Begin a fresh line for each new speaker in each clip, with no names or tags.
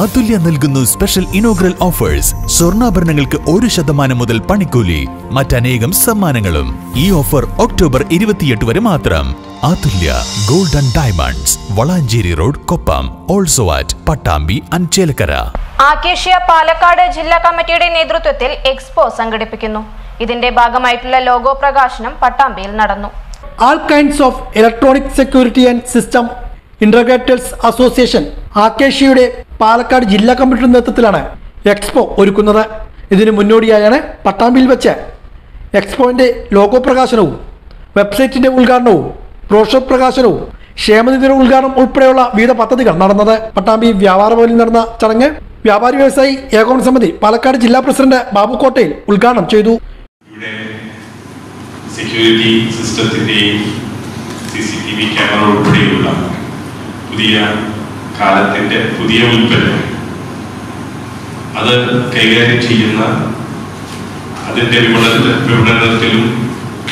അതുല്യ നൽകുന്നു special inaugural offers സ്വർണാഭരണങ്ങൾക്ക് ഒരു ശതമാനം മുതൽ പണിക്കൂലി. മറ്റനേകം സമ്മാനങ്ങളും. ഈ ഓഫർ ഒക്ടോബർ ഇരുപത്തിയെട്ട് വരെ മാത്രം. Athulya golden and diamonds Valanchery road Koppam. Also at Pattambi and Chelakkara.
ആക്കേഷ്യ Palakkad ജില്ലാ കമ്മിറ്റിയുടെ നേതൃത്വത്തിൽ എക്സ്പോ സംഘടിപ്പിക്കുന്നു. ഇതിന്റെ ഭാഗമായിട്ടുള്ള ലോഗോ പ്രകാശനം പട്ടാമ്പിയിൽ നടന്നു.
All kinds of electronic security and system integrators association ആക്കേഷ്യയുടെ Palakkad ജില്ലാ കമ്മിറ്റിയുടെ നേതൃത്വത്തിലാണ് എക്സ്പോ ഒരുക്കുന്നത്. ഇതിനു മുന്നോടിയായാണ് പട്ടാമ്പിയിൽ വെച്ച് എക്സ്പോയിന്റെ ലോഗോ പ്രകാശനവും വെബ്സൈറ്റിന്റെ ഉദ്ഘാടനവും ബ്രോഷർ പ്രകാശനവും ക്ഷേമനിധിയുടെ ഉദ്ഘാടനം ഉൾപ്പെടെയുള്ള വിവിധ പദ്ധതികൾ നടന്നത്. പട്ടാമ്പി വ്യാപാര ഭവനിൽ നടന്ന ചടങ്ങ് വ്യാപാരി വ്യവസായി ഏകോപന സമിതി പാലക്കാട് ജില്ലാ പ്രസിഡന്റ് ബാബു കോട്ടയിൽ ഉദ്ഘാടനം ചെയ്തു.
സെക്യൂരിറ്റി സിസ്റ്റത്തിന്റെയും C C T V camera ഉൾപ്പെടെയുള്ള പുതിയ കാലത്തിന്റെ പുതിയ ഉൽപ്പന്നം. അത് കൈകാര്യം ചെയ്യുന്ന അതിന്റെ വിപണന വിപണനത്തിലും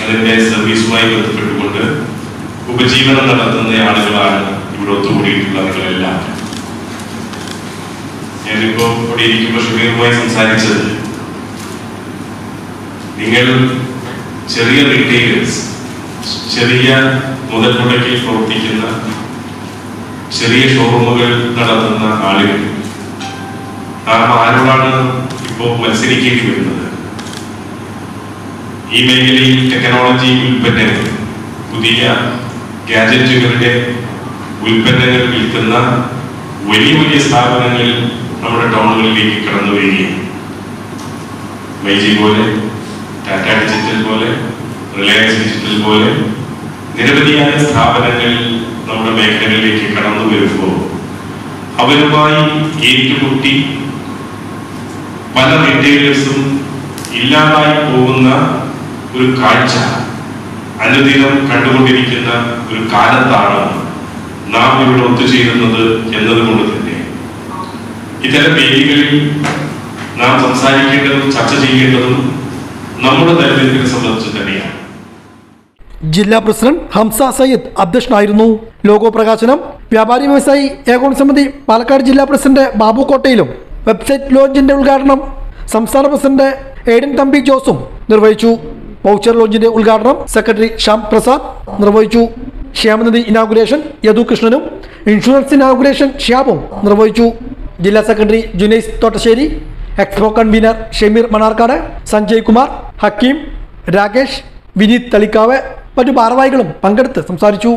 അതിന്റെ സർവീസുമായി ബന്ധപ്പെട്ടുകൊണ്ട് ഉപജീവനം നടത്തുന്ന ആളുകളാണ് ഇവിടെ ഒത്തുകൂടിയിട്ടുള്ള ആളുകളെല്ലാം. ഞാനിപ്പോൾ ഇവിടെ ഇരിക്കുമ്പോൾ ഷുബീറുമായി സംസാരിച്ചത് നിങ്ങൾ ചെറിയ റീറ്റെയിലേഴ്സ് ചെറിയ മുതൽ മുടക്കിൽ പ്രവർത്തിക്കുന്ന ചെറിയ ഷോറൂമുകൾ നടത്തുന്ന ആളുകൾ. കാരണം ആരോടാണ് ഇപ്പോൾ മത്സരിക്കേണ്ടി വരുന്നത്? ഈ മേഖലയിൽ ടെക്നോളജി ഉൽപ്പന്നങ്ങൾ പുതിയ ഗാജറ്റുകളുടെ ഉൽപ്പന്നങ്ങൾ വിൽക്കുന്ന വലിയ വലിയ സ്ഥാപനങ്ങളിൽ നമ്മുടെ ടൗണുകളിലേക്ക് കടന്നു വരികയാണ്. മൈജി പോലെ ടാറ്റ ഡിജിറ്റൽ പോലെ റിലയൻസ് ഡിജിറ്റൽ പോലെ നിരവധിയായ കടന്നു വരുമ്പോൾ അവരുമായി ഏറ്റുമുട്ടി പല റീറ്റെയിലേഴ്സും ഇല്ലാതായി പോകുന്ന ഒരു കാഴ്ച അനുദിനം കണ്ടുകൊണ്ടിരിക്കുന്ന ഒരു കാലത്താണ് നാം ഇവിടെ ഒത്തുചേരുന്നത് എന്നതുകൊണ്ട് തന്നെ. ഇത്തരം വേദികളിൽ നാം സംസാരിക്കേണ്ടതും ചർച്ച ചെയ്യേണ്ടതും നമ്മുടെ ദരിദ്രത്തിനെ സംബന്ധിച്ച് തന്നെയാണ്.
ജില്ലാ പ്രസിഡന്റ് ഹംസ സയ്യിദ് അധ്യക്ഷനായിരുന്നു. ലോഗോ പ്രകാശനം വ്യാപാരി വ്യവസായി ഏകോണ സമിതി പാലക്കാട് ജില്ലാ പ്രസിഡന്റ് ബാബു കോട്ടയിലും വെബ്സൈറ്റ് ലോഞ്ചിന്റെ ഉദ്ഘാടനം സംസ്ഥാന പ്രസിഡന്റ് എയ്ഡൻ തമ്പി ജോസും നിർവഹിച്ചു. വൗച്ചർ ലോഞ്ചിന്റെ ഉദ്ഘാടനം സെക്രട്ടറി ശ്യാം പ്രസാദ് നിർവഹിച്ചു. ക്ഷേമനിധി ഇനാഗുറേഷൻ യദു കൃഷ്ണനും ഇൻഷുറൻസ് ഇനാഗുറേഷൻ ഷ്യാബും നിർവഹിച്ചു. ജില്ലാ secretary Junais Thottassery expo convener Shameer Mannarkkad Sanjay Kumar Hakeem Rakesh Vineeth Thalikkavu മറ്റു ഭാരവാഹികളും പങ്കെടുത്ത് സംസാരിച്ചു.